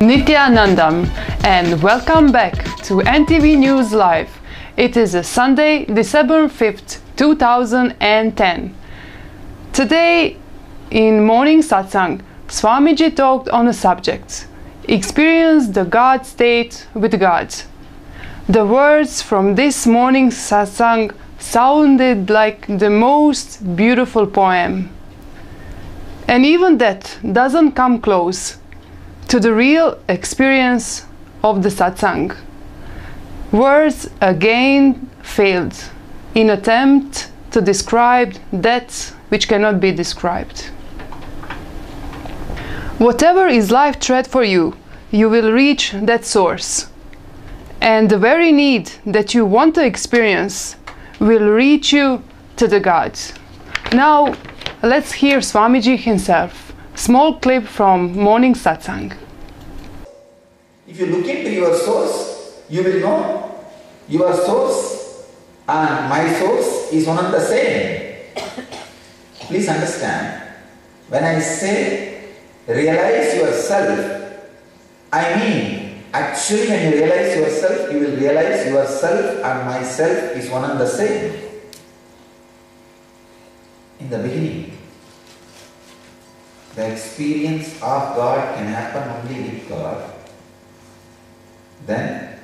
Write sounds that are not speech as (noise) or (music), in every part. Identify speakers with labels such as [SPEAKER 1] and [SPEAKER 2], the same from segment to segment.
[SPEAKER 1] Nityanandam and welcome back to NTV News Live. It is a Sunday, December 5th, 2010. Today in morning satsang, Swamiji talked on a subject Experience the God state with God. The words from this morning's satsang sounded like the most beautiful poem. And even that doesn't come close to the real experience of the satsang. Words again failed in attempt to describe that which cannot be described. Whatever is life thread for you, you will reach that source. And the very need that you want to experience will reach you to the gods. Now, let's hear Swamiji himself. Small clip from morning satsang.
[SPEAKER 2] If you look into your source, you will know your source and my source is one and the same. Please understand, when I say realize yourself, I mean actually when you realize yourself, you will realize yourself and myself is one and the same. In the beginning, the experience of God can happen only with God. Then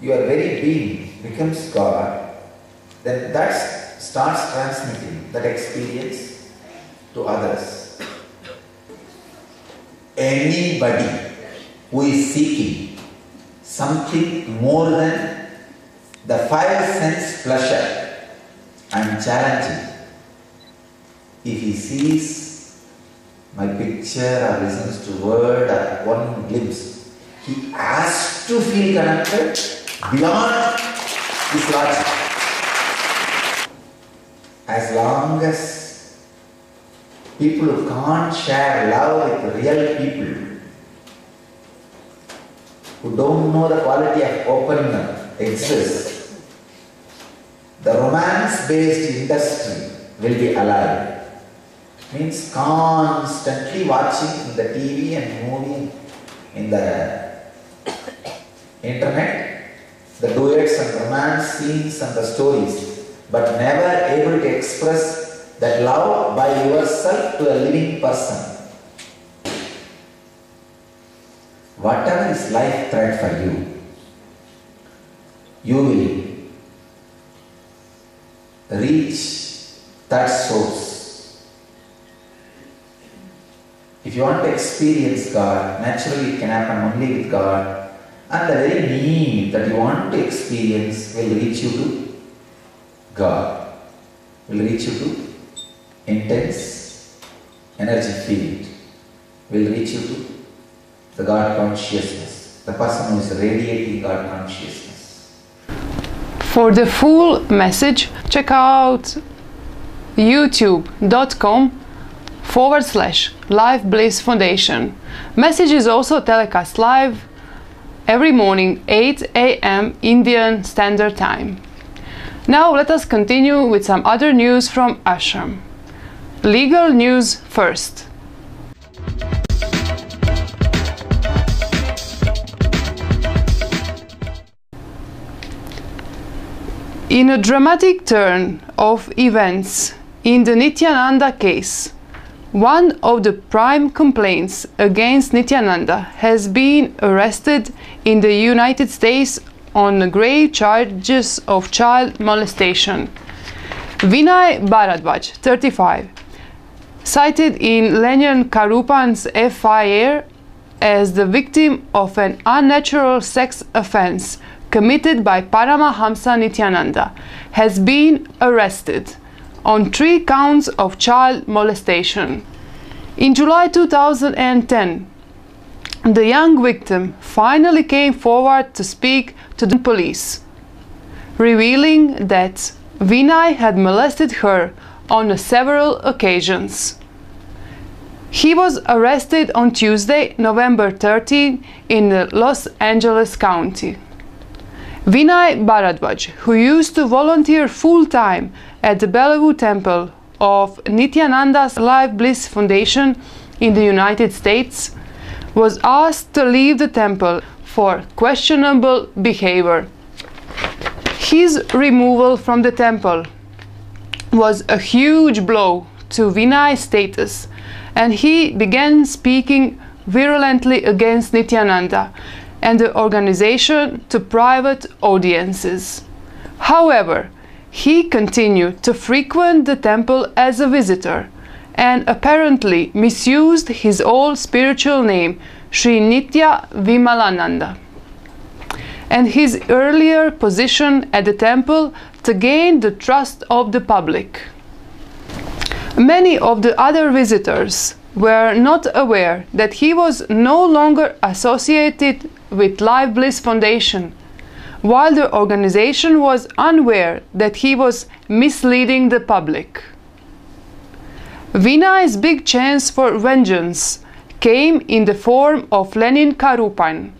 [SPEAKER 2] your very being becomes God. Then that starts transmitting that experience to others. Anybody who is seeking something more than the five sense pleasure and challenging, if he sees my picture or listens to word or one glimpse, he has to feel connected beyond his logic. As long as people who can't share love with real people, who don't know the quality of openness exists, the romance-based industry will be alive. Means constantly watching in the TV and movie, in the internet, the duets and romance scenes and the stories, but never able to express that love by yourself to a living person. Whatever is life threat for you, you will reach that source. If you want to experience God, naturally it can happen only with God, and the very need that you want to experience will reach you to God, will reach you to intense energy field, will reach you to the God consciousness, the person who is radiating God consciousness.
[SPEAKER 1] For the full message, check out youtube.com forward slash Life Bliss Foundation. Message is also telecast live every morning 8 a.m. Indian Standard Time. Now let us continue with some other news from Ashram. Legal news first. In a dramatic turn of events in the Nityananda case, one of the prime complaints against Nityananda has been arrested in the United States on grave charges of child molestation. Vinay Bharadwaj, 35, cited in Lenin Karupan's FIR as the victim of an unnatural sex offense committed by Paramahamsa Nityananda, has been arrested on three counts of child molestation. In July 2010, the young victim finally came forward to speak to the police, revealing that Vinay had molested her on several occasions. He was arrested on Tuesday, November 13, in Los Angeles County. Vinay Bharadwaj, who used to volunteer full time at the Bellevue Temple of Nityananda's Life Bliss Foundation in the United States, was asked to leave the temple for questionable behavior. His removal from the temple was a huge blow to Vinay's status, and he began speaking virulently against Nityananda and the organization to private audiences. However, he continued to frequent the temple as a visitor and apparently misused his old spiritual name, Sri Nitya Vimalananda, and his earlier position at the temple to gain the trust of the public. Many of the other visitors were not aware that he was no longer associated with Life Bliss Foundation, while the organization was unaware that he was misleading the public. Vinay's big chance for vengeance came in the form of Lenin Karupan,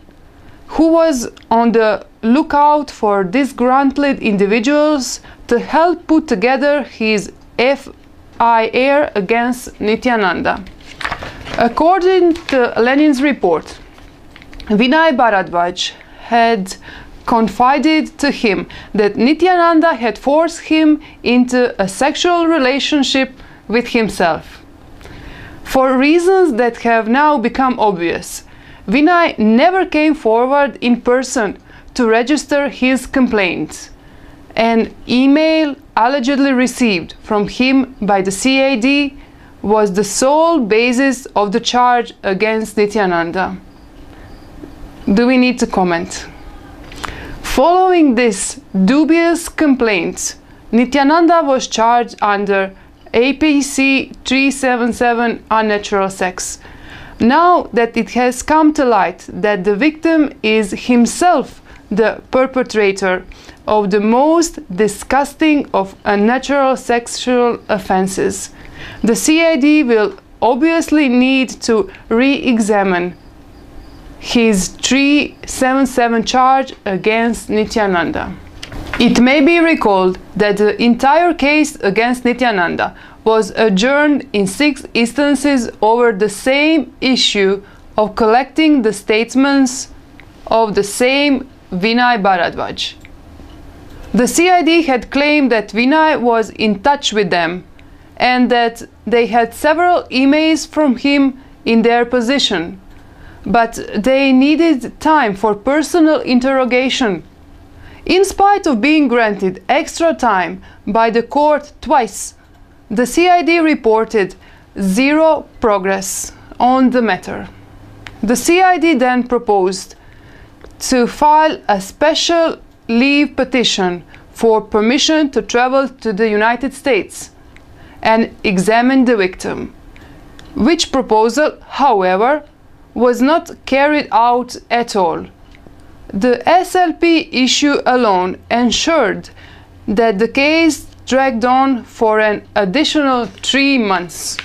[SPEAKER 1] who was on the lookout for disgruntled individuals to help put together his FIR against Nityananda. According to Lenin's report, Vinay Bharadwaj had confided to him that Nityananda had forced him into a sexual relationship with himself. For reasons that have now become obvious, Vinay never came forward in person to register his complaint. An email allegedly received from him by the CID was the sole basis of the charge against Nityananda. Do we need to comment? Following this dubious complaint, Nityananda was charged under IPC 377 unnatural sex. Now that it has come to light that the victim is himself the perpetrator of the most disgusting of unnatural sexual offenses, the CID will obviously need to re examine his 377 charge against Nityananda. It may be recalled that the entire case against Nityananda was adjourned in six instances over the same issue of collecting the statements of the same Vinay Bharadwaj. The CID had claimed that Vinay was in touch with them and that they had several emails from him in their possession, but they needed time for personal interrogation. In spite of being granted extra time by the court twice, the CID reported zero progress on the matter. The CID then proposed to file a special leave petition for permission to travel to the United States and examine the victim, which proposal, however, was not carried out at all. The SLP issue alone ensured that the case dragged on for an additional three months.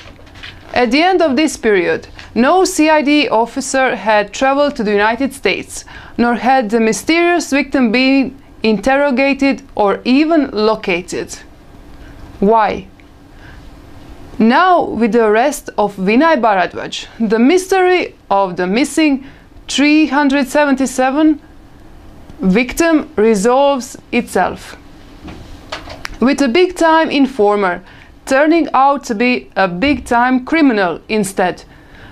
[SPEAKER 1] At the end of this period, no CID officer had traveled to the United States, nor had the mysterious victim been interrogated or even located. Why? Now, with the arrest of Vinay Bharadwaj, the mystery of the missing 377 victim resolves itself. With a big time informer turning out to be a big time criminal instead,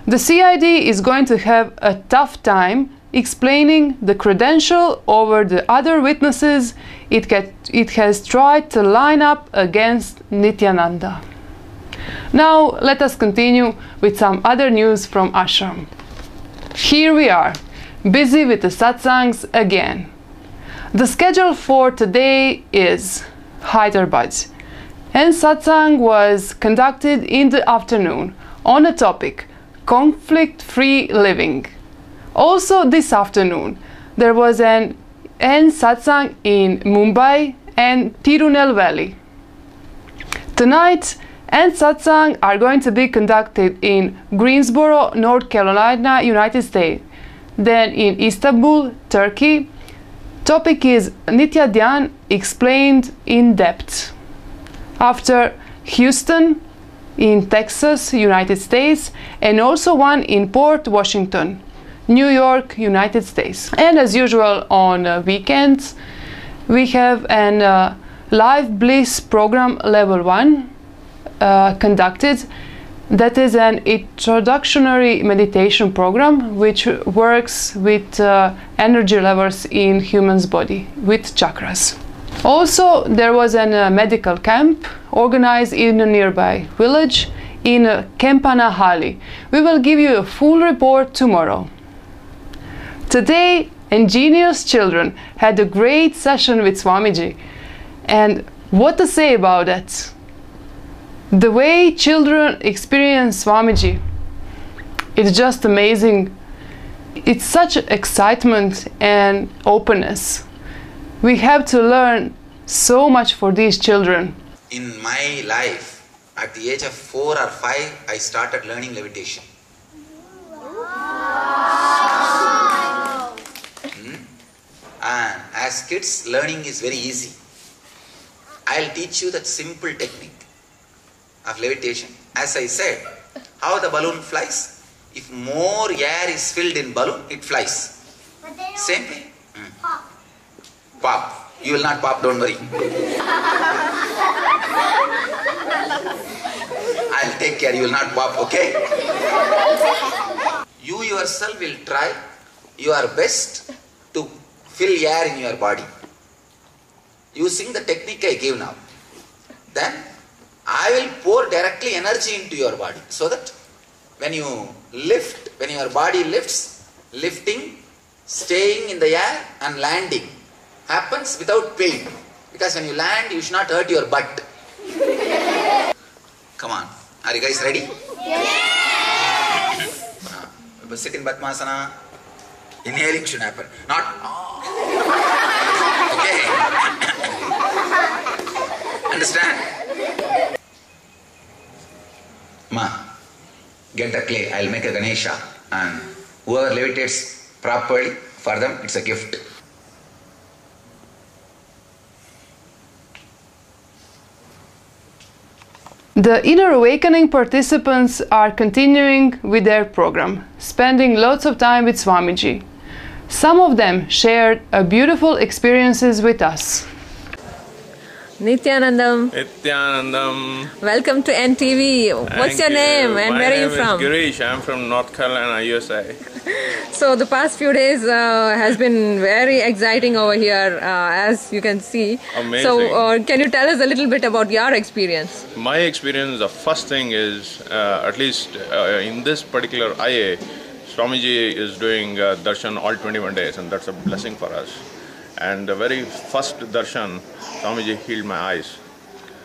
[SPEAKER 1] the CID is going to have a tough time explaining the credential over the other witnesses it, get, it has tried to line up against Nityananda. Now let us continue with some other news from Ashram. Here we are, busy with the satsangs again. The schedule for today is Hyderabad, and satsang was conducted in the afternoon on a topic conflict-free living. Also this afternoon, there was an satsang in Mumbai and Tirunelveli. Tonight, and satsang are going to be conducted in Greensboro, North Carolina, United States, then in Istanbul, Turkey. Topic is Nitya Dhyan explained in depth. After Houston in Texas, United States, and also one in Port Washington, New York, United States. And as usual on uh, weekends, we have an uh, Life Bliss program level 1 uh, conducted that is an introductory meditation program which works with uh, energy levels in human's body with chakras also there was a uh, medical camp organized in a nearby village in uh. We will give you a full report tomorrow. Today, ingenious children had a great session with Swamiji. And what to say about that? The way children experience Swamiji, it's just amazing. It's such excitement and openness. We have to learn so much for these children.
[SPEAKER 2] In my life, at the age of four or five, I started learning levitation. Hmm? And as kids, learning is very easy. I'll teach you that simple technique of levitation. As I said, how the balloon flies. If more air is filled in balloon, it flies.
[SPEAKER 3] But they don't
[SPEAKER 2] Same thing. Hmm.
[SPEAKER 3] pop.
[SPEAKER 2] Pop. You will not pop, don't worry. (laughs) I'll take care, you will not pop, okay? You yourself will try your best to fill air in your body using the technique I give now. Then I will pour directly energy into your body so that when you lift, when your body lifts, lifting, staying in the air and landing happens without pain. Because when you land, you should not hurt your butt. Come on. Are you guys ready? Yes. Uh, sit in Padmasana. Inhaling should happen. Not. (laughs) Okay. (coughs) Understand? Get the clay. I'll make a Ganesha. And whoever levitates properly, for them, it's a gift.
[SPEAKER 1] The Inner Awakening participants are continuing with their program, spending lots of time with Swamiji. Some of them shared a beautiful experiences with us.
[SPEAKER 4] Nityanandam,
[SPEAKER 5] Nityanandam.
[SPEAKER 4] welcome to NTV. What's
[SPEAKER 5] Thank
[SPEAKER 4] your
[SPEAKER 5] you.
[SPEAKER 4] name and
[SPEAKER 5] My
[SPEAKER 4] where are you
[SPEAKER 5] name
[SPEAKER 4] from?
[SPEAKER 5] Is Girish. I'm from North Carolina, USA. (laughs)
[SPEAKER 4] So the past few days uh, has been very exciting over here, uh, as you can see.
[SPEAKER 5] Amazing.
[SPEAKER 4] So uh, can you tell us a little bit about your experience?
[SPEAKER 5] My experience, the first thing is, uh, at least uh, in this particular IA, Swamiji is doing uh, darshan all 21 days, and that's a blessing for us. And the very first darshan, Swamiji healed my eyes.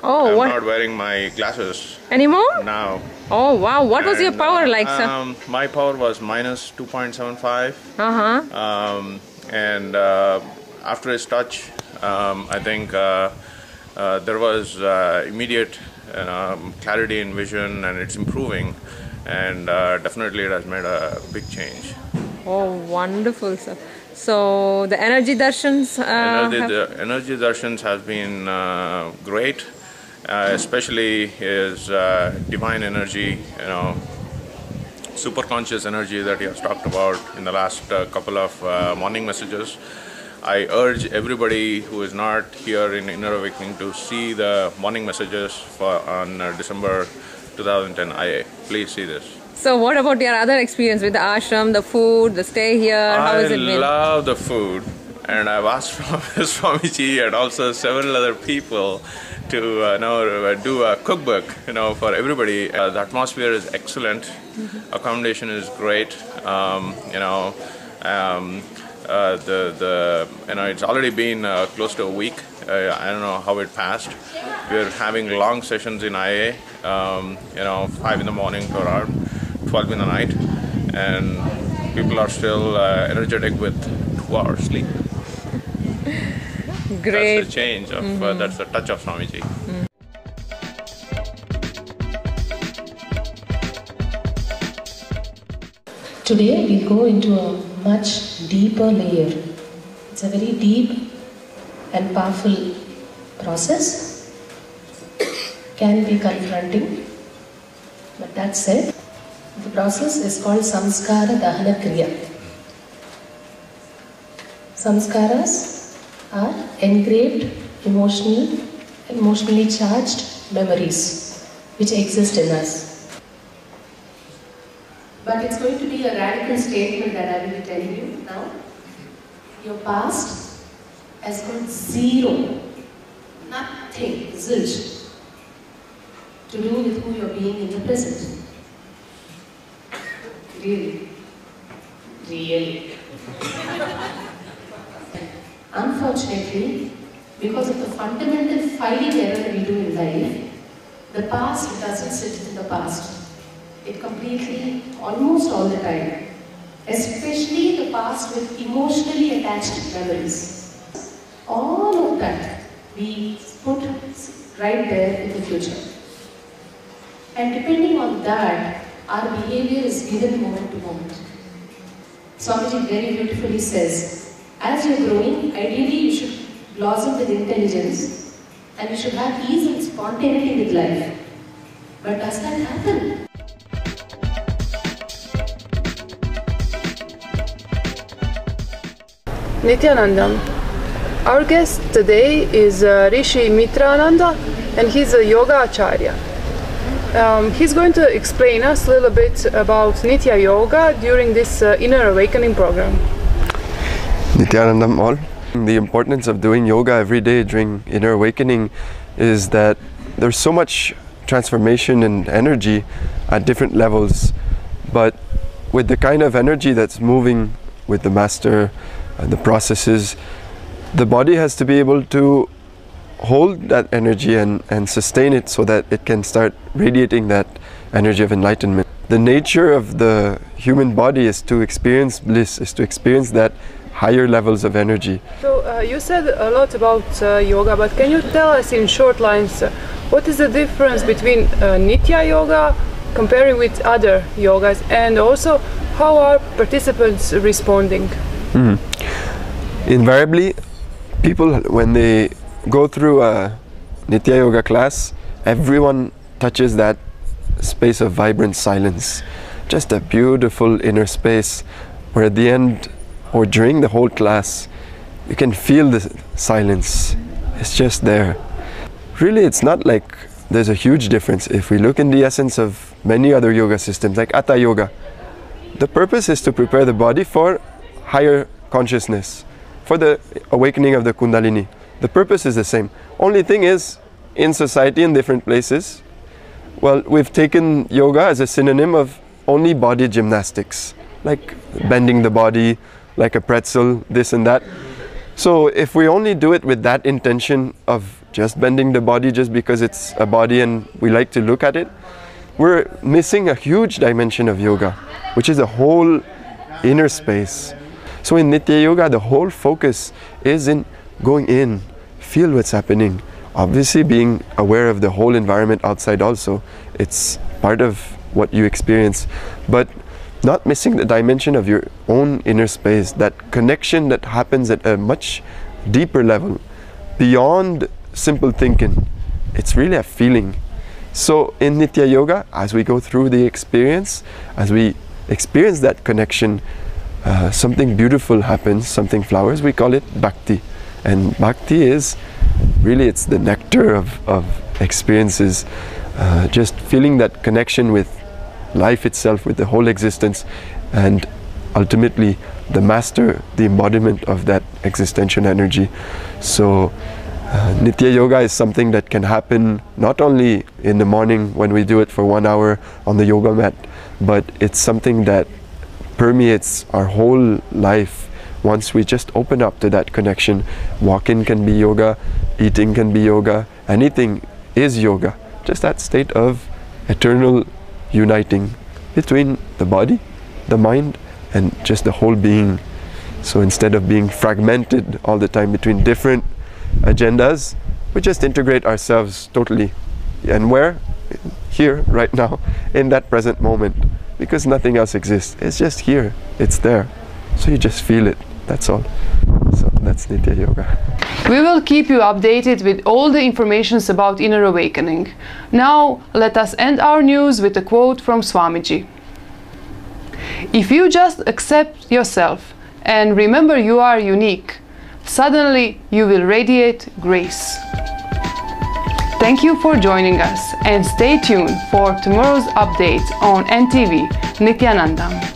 [SPEAKER 4] Oh,
[SPEAKER 5] I'm
[SPEAKER 4] what
[SPEAKER 5] not wearing my glasses
[SPEAKER 4] anymore?
[SPEAKER 5] now.
[SPEAKER 4] Oh wow, what was your power
[SPEAKER 5] uh,
[SPEAKER 4] like, sir?
[SPEAKER 5] Um, my power was minus 2.75.
[SPEAKER 4] Uh huh.
[SPEAKER 5] um, and uh, after his touch, um, I think uh, uh, there was uh, immediate you clarity in vision, and it's improving. And uh, definitely, it has made a big change.
[SPEAKER 4] Oh, wonderful, sir. So the energy darshans. Uh,
[SPEAKER 5] energy,
[SPEAKER 4] have-
[SPEAKER 5] the energy darshans has been uh, great, uh, especially his uh, divine energy. You know, super conscious energy that he has talked about in the last uh, couple of uh, morning messages. I urge everybody who is not here in Inner Awakening to see the morning messages for on uh, December 2010 IA. Please see this.
[SPEAKER 4] So what about your other experience with the ashram, the food, the stay here? How
[SPEAKER 5] I
[SPEAKER 4] has it been?
[SPEAKER 5] love the food, and I've asked (laughs) from Swamiji and also several other people to uh, now uh, do a cookbook, you know, for everybody. Uh, the atmosphere is excellent,
[SPEAKER 4] Mm-hmm.
[SPEAKER 5] accommodation is great. Um, you know, um, uh, the the you know it's already been uh, close to a week. Uh, I don't know how it passed. We're having long sessions in IA. Um, you know, five in the morning to around twelve in the night, and people are still uh, energetic with two hours sleep.
[SPEAKER 4] Great. (laughs)
[SPEAKER 5] That's the change of uh, that's the touch of Swamiji.
[SPEAKER 6] Today we go into a much deeper layer. It's a very deep and powerful process. (coughs) Can be confronting, but that said, the process is called samskara dahana kriya. Samskaras are engraved emotional, emotionally charged memories which exist in us. But it's going to be a radical statement that I will be telling you now. Your past has got zero, nothing, zilch, to do with who you're being in the present. Really. Really. Unfortunately, because of the fundamental filing error we do in life, the past doesn't sit in the past. It completely, almost all the time, especially the past with emotionally attached memories. All of that we put right there in the future. And depending on that, our behavior is given moment to moment. Swamiji very beautifully says, as you're growing, ideally you should blossom with intelligence and you should have ease and spontaneity with life. But does that happen?
[SPEAKER 1] Nityanandam. Our guest today is uh, Rishi Mitrananda and he's a yoga acharya. Um, he's going to explain us a little bit about Nitya Yoga during this uh, Inner Awakening program.
[SPEAKER 3] Nityanandam all. The importance of doing yoga every day during inner awakening is that there's so much transformation and energy at different levels, but with the kind of energy that's moving with the master and the processes, the body has to be able to hold that energy and, and sustain it so that it can start radiating that energy of enlightenment. The nature of the human body is to experience bliss, is to experience that higher levels of energy.
[SPEAKER 1] So, uh, you said a lot about uh, yoga, but can you tell us in short lines uh, what is the difference between uh, Nitya Yoga comparing with other yogas and also how are participants responding?
[SPEAKER 3] Invariably, people, when they go through a Nitya Yoga class, everyone touches that space of vibrant silence. Just a beautiful inner space where at the end or during the whole class, you can feel the silence. It's just there. Really, it's not like there's a huge difference. If we look in the essence of many other yoga systems, like Hatha Yoga, the purpose is to prepare the body for higher consciousness, for the awakening of the Kundalini. The purpose is the same. Only thing is, in society, in different places, well, we've taken yoga as a synonym of only body gymnastics, like bending the body, like a pretzel, this and that. So if we only do it with that intention of just bending the body just because it's a body and we like to look at it, we're missing a huge dimension of yoga, which is a whole inner space. So in Nitya Yoga, the whole focus is in going in, feel what's happening. Obviously, being aware of the whole environment outside also, it's part of what you experience. But not missing the dimension of your own inner space, that connection that happens at a much deeper level, beyond simple thinking. It's really a feeling. So in Nitya Yoga, as we go through the experience, as we experience that connection, uh, something beautiful happens, something flowers, we call it bhakti. And bhakti is really it's the nectar of, of experiences, uh, just feeling that connection with life itself, with the whole existence, and ultimately the master, the embodiment of that existential energy. So, uh, Nitya Yoga is something that can happen not only in the morning when we do it for one hour on the yoga mat, but it's something that permeates our whole life once we just open up to that connection. Walking can be yoga, eating can be yoga, anything is yoga. Just that state of eternal uniting between the body, the mind, and just the whole being. So instead of being fragmented all the time between different agendas, we just integrate ourselves totally. And where? Here, right now, in that present moment. Because nothing else exists. It's just here, it's there. So you just feel it. That's all. So that's Nitya Yoga.
[SPEAKER 1] We will keep you updated with all the informations about inner awakening. Now, let us end our news with a quote from Swamiji. If you just accept yourself and remember you are unique. Suddenly you will radiate grace. Thank you for joining us and stay tuned for tomorrow's update on NTV Nityanandam.